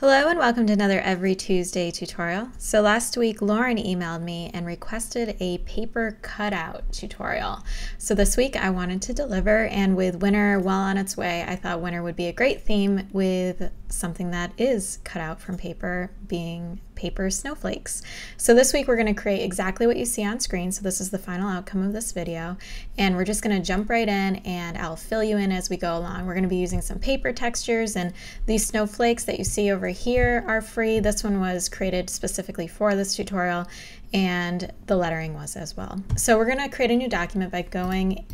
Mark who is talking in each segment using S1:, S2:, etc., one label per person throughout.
S1: Hello and welcome to another Every Tuesday tutorial. So last week Lauren emailed me and requested a paper cutout tutorial. So this week I wanted to deliver and with winter well on its way I thought winter would be a great theme with something that is cut out from paper being paper snowflakes. So this week we're going to create exactly what you see on screen. So this is the final outcome of this video. And we're just going to jump right in and I'll fill you in as we go along. We're going to be using some paper textures and these snowflakes that you see over here are free. This one was created specifically for this tutorial and the lettering was as well. So we're going to create a new document by going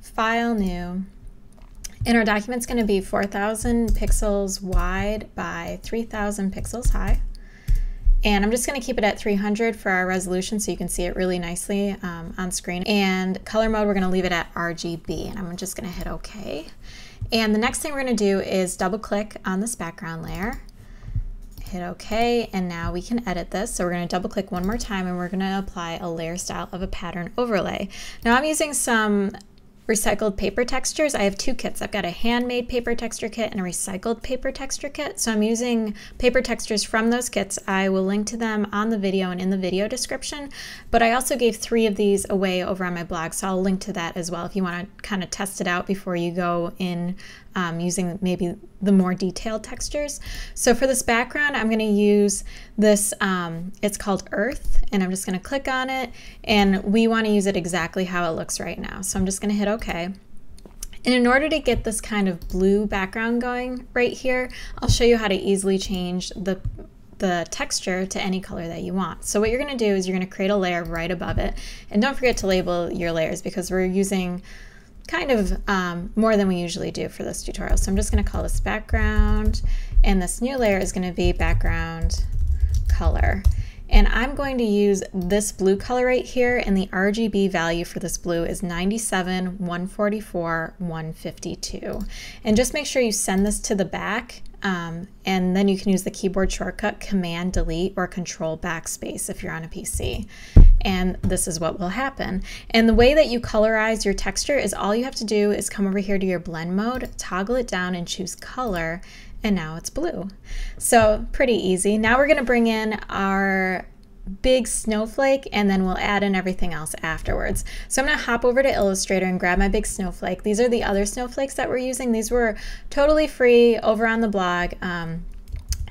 S1: File, New, and our document's going to be 4,000 pixels wide by 3,000 pixels high. And I'm just going to keep it at 300 for our resolution so you can see it really nicely um, on screen. And color mode, we're going to leave it at RGB. And I'm just going to hit OK. And the next thing we're going to do is double click on this background layer. Hit OK, and now we can edit this. So we're going to double click one more time and we're going to apply a layer style of a pattern overlay. Now I'm using some recycled paper textures. I have two kits. I've got a handmade paper texture kit and a recycled paper texture kit. So I'm using paper textures from those kits. I will link to them on the video and in the video description. But I also gave three of these away over on my blog, so I'll link to that as well if you want to kind of test it out before you go in um, using maybe the more detailed textures. So for this background, I'm going to use this, um, it's called Earth, and I'm just going to click on it, and we want to use it exactly how it looks right now. So I'm just going to hit OK. And in order to get this kind of blue background going right here, I'll show you how to easily change the the texture to any color that you want. So what you're going to do is you're going to create a layer right above it. And don't forget to label your layers because we're using kind of um, more than we usually do for this tutorial. So I'm just going to call this background and this new layer is going to be background color. And I'm going to use this blue color right here and the RGB value for this blue is 97, 144, 152. And just make sure you send this to the back um, and then you can use the keyboard shortcut Command Delete or Control Backspace if you're on a PC and this is what will happen. And the way that you colorize your texture is all you have to do is come over here to your blend mode, toggle it down and choose color, and now it's blue. So pretty easy. Now we're gonna bring in our big snowflake and then we'll add in everything else afterwards. So I'm going to hop over to Illustrator and grab my big snowflake. These are the other snowflakes that we're using. These were totally free over on the blog. Um,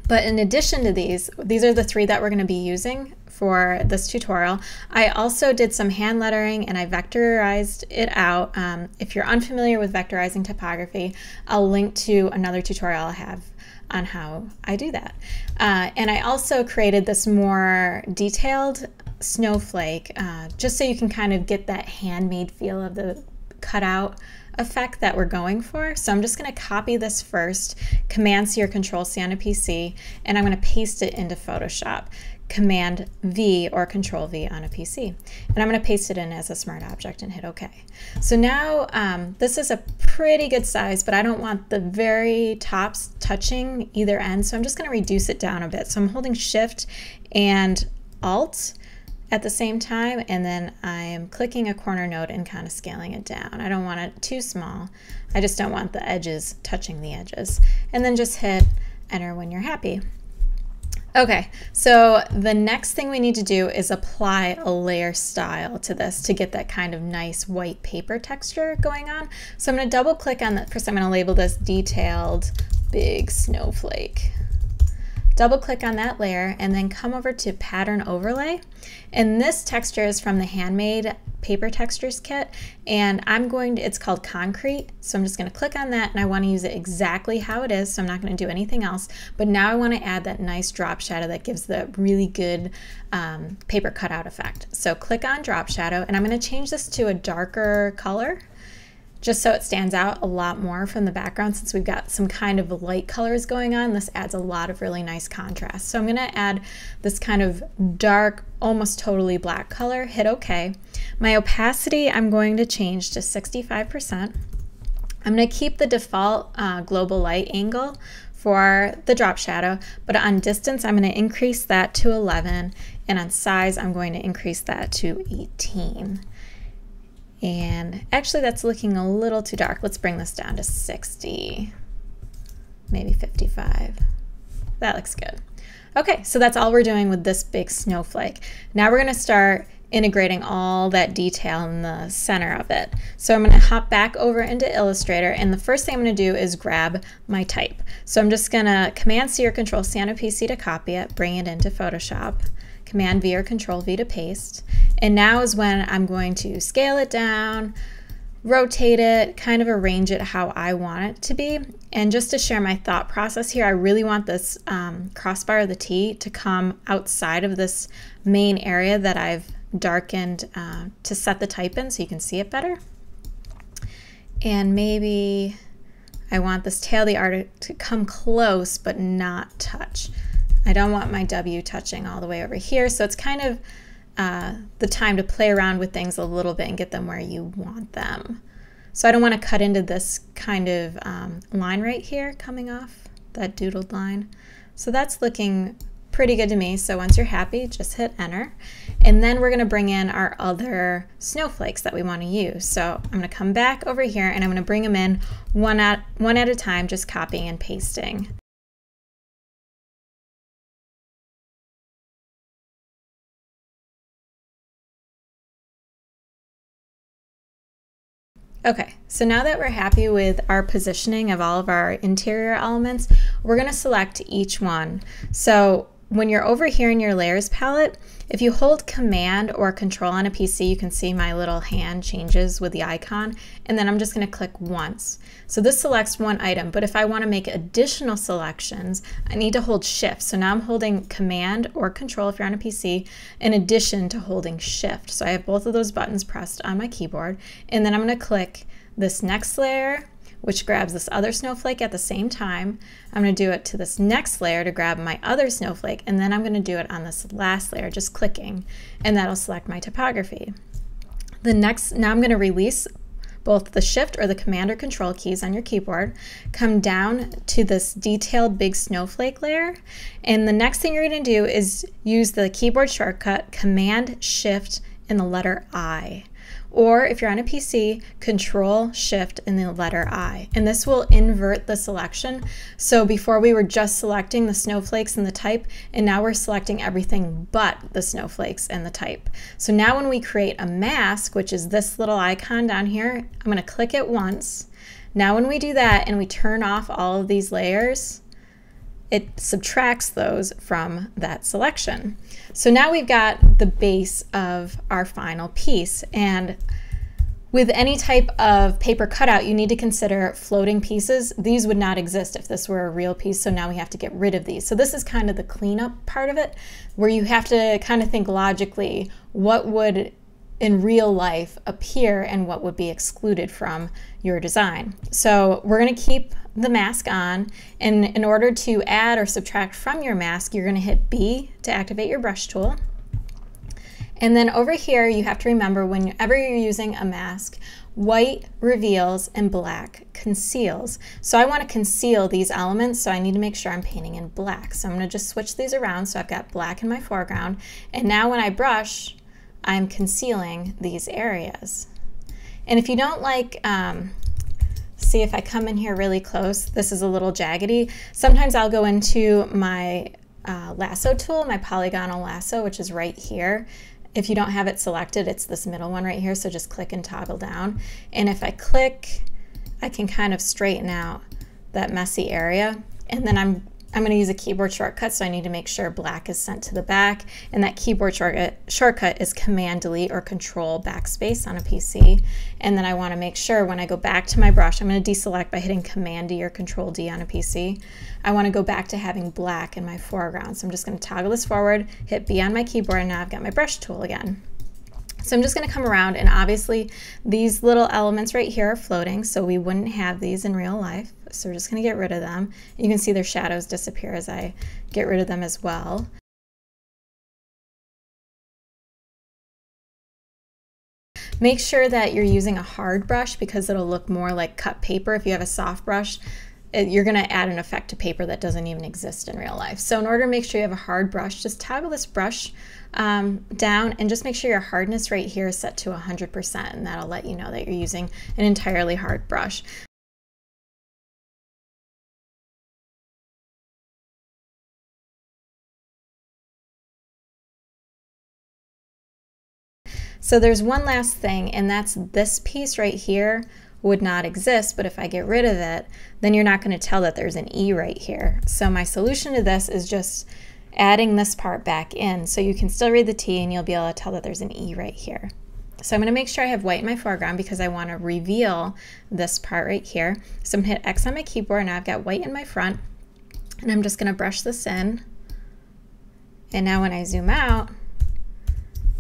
S1: but in addition to these, these are the three that we're going to be using for this tutorial. I also did some hand lettering and I vectorized it out. Um, if you're unfamiliar with vectorizing typography, I'll link to another tutorial I have on how I do that. Uh, and I also created this more detailed snowflake uh, just so you can kind of get that handmade feel of the cutout effect that we're going for. So I'm just going to copy this first, Command C or Control C on a PC, and I'm going to paste it into Photoshop. Command V or Control V on a PC. And I'm going to paste it in as a smart object and hit OK. So now um, this is a pretty good size, but I don't want the very tops touching either end. So I'm just going to reduce it down a bit. So I'm holding Shift and Alt at the same time, and then I'm clicking a corner node and kind of scaling it down. I don't want it too small. I just don't want the edges touching the edges. And then just hit enter when you're happy. Okay, so the next thing we need to do is apply a layer style to this to get that kind of nice white paper texture going on. So I'm gonna double click on that. First I'm gonna label this detailed big snowflake double click on that layer and then come over to pattern overlay. And this texture is from the handmade paper textures kit and I'm going to, it's called concrete. So I'm just gonna click on that and I wanna use it exactly how it is. So I'm not gonna do anything else, but now I wanna add that nice drop shadow that gives the really good um, paper cutout effect. So click on drop shadow and I'm gonna change this to a darker color just so it stands out a lot more from the background since we've got some kind of light colors going on. This adds a lot of really nice contrast. So I'm going to add this kind of dark, almost totally black color, hit OK. My opacity I'm going to change to 65%. I'm to keep the default uh, global light angle for the drop shadow, but on distance I'm going to increase that to 11 and on size I'm going to increase that to 18. And actually that's looking a little too dark. Let's bring this down to 60, maybe 55. That looks good. Okay, so that's all we're doing with this big snowflake. Now we're gonna start integrating all that detail in the center of it. So I'm to hop back over into Illustrator and the first thing I'm to do is grab my type. So I'm just going to Command C or Control C on a PC to copy it, bring it into Photoshop, Command V or Control V to paste. And now is when I'm going to scale it down, rotate it, kind of arrange it how I want it to be. And just to share my thought process here, I really want this um, crossbar of the T to come outside of this main area that I've darkened uh, to set the type in so you can see it better. And maybe I want this tail of the art to come close but not touch. I don't want my W touching all the way over here. So it's kind of uh, the time to play around with things a little bit and get them where you want them. So I don't want to cut into this kind of um, line right here coming off, that doodled line. So that's looking pretty good to me. So once you're happy, just hit enter. And then we're gonna bring in our other snowflakes that we wanna use. So I'm gonna come back over here and I'm gonna bring them in one at, one at a time, just copying and pasting. Okay, so now that we're happy with our positioning of all of our interior elements, we're gonna select each one. So when you're over here in your layers palette, if you hold command or control on a PC, you can see my little hand changes with the icon, and then I'm just gonna click once. So this selects one item, but if I wanna make additional selections, I need to hold shift. So now I'm holding command or control if you're on a PC, in addition to holding shift. So I have both of those buttons pressed on my keyboard, and then I'm gonna click this next layer, which grabs this other snowflake at the same time. I'm going to do it to this next layer to grab my other snowflake, and then I'm going to do it on this last layer, just clicking, and that'll select my typography. The next, now I'm going to release both the shift or the command or control keys on your keyboard, come down to this detailed big snowflake layer, and the next thing you're going to do is use the keyboard shortcut command shift and the letter I or if you're on a PC, Control Shift and the letter I. And this will invert the selection. So before we were just selecting the snowflakes and the type, and now we're selecting everything but the snowflakes and the type. So now when we create a mask, which is this little icon down here, I'm gonna click it once. Now when we do that and we turn off all of these layers, it subtracts those from that selection. So now we've got the base of our final piece. And with any type of paper cutout, you need to consider floating pieces. These would not exist if this were a real piece, so now we have to get rid of these. So this is kind of the cleanup part of it, where you have to kind of think logically, what would in real life appear and what would be excluded from your design. So we're going to keep the mask on and in order to add or subtract from your mask you're going to hit B to activate your brush tool. And then over here you have to remember whenever you're using a mask white reveals and black conceals. So I want to conceal these elements so I need to make sure I'm painting in black. So I'm going to just switch these around so I've got black in my foreground and now when I brush I'm concealing these areas. And if you don't like, um, see if I come in here really close, this is a little jaggedy. Sometimes I'll go into my uh, lasso tool, my polygonal lasso, which is right here. If you don't have it selected, it's this middle one right here, so just click and toggle down. And if I click, I can kind of straighten out that messy area. And then I'm I'm going to use a keyboard shortcut, so I need to make sure black is sent to the back. And that keyboard shortcut, uh, shortcut is Command Delete or Control Backspace on a PC. And then I want to make sure when I go back to my brush, I'm going to deselect by hitting Command D or Control D on a PC. I want to go back to having black in my foreground. So I'm just going to toggle this forward, hit B on my keyboard, and now I've got my brush tool again. So I'm just going to come around and obviously these little elements right here are floating so we wouldn't have these in real life. So we're just going to get rid of them. You can see their shadows disappear as I get rid of them as well. Make sure that you're using a hard brush because it'll look more like cut paper. If you have a soft brush, you're going to add an effect to paper that doesn't even exist in real life. So in order to make sure you have a hard brush, just toggle this brush um, down and just make sure your hardness right here is set to 100% and that'll let you know that you're using an entirely hard brush. So there's one last thing, and that's this piece right here would not exist, but if I get rid of it, then you're not going to tell that there's an E right here. So my solution to this is just adding this part back in so you can still read the T and you'll be able to tell that there's an E right here. So I'm going to make sure I have white in my foreground because I want to reveal this part right here. So I'm going to hit X on my keyboard. Now I've got white in my front and I'm just going to brush this in. And now when I zoom out,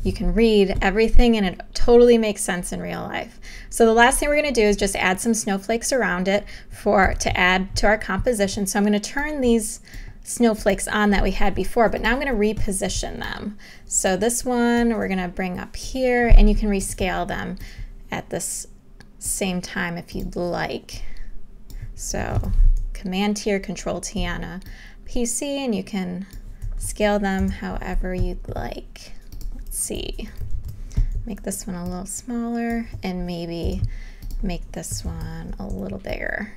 S1: you can read everything and it totally makes sense in real life. So the last thing we're going to do is just add some snowflakes around it for to add to our composition. So I'm going to turn these snowflakes on that we had before, but now I'm going to reposition them. So this one we're going to bring up here and you can rescale them at this same time if you'd like. So Command T or Control T on a PC and you can scale them however you'd like see. Make this one a little smaller and maybe make this one a little bigger.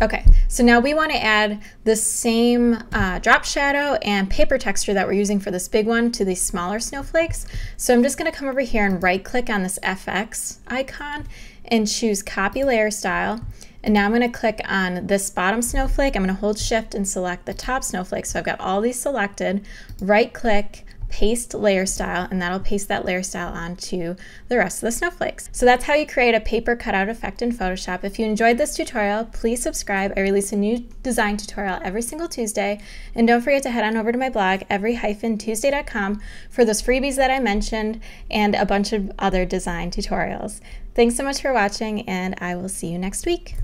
S1: Okay, so now we want to add the same uh, drop shadow and paper texture that we're using for this big one to these smaller snowflakes. So I'm just going to come over here and right click on this FX icon and choose copy layer style. And now I'm going to click on this bottom snowflake. I'm going to hold shift and select the top snowflake. So I've got all these selected, right click, paste layer style and that'll paste that layer style onto the rest of the snowflakes. So that's how you create a paper cutout effect in Photoshop. If you enjoyed this tutorial, please subscribe. I release a new design tutorial every single Tuesday. And don't forget to head on over to my blog, every-tuesday.com for those freebies that I mentioned and a bunch of other design tutorials. Thanks so much for watching and I will see you next week.